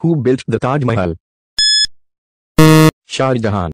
Who built the Taj Mahal? Shah Jahan.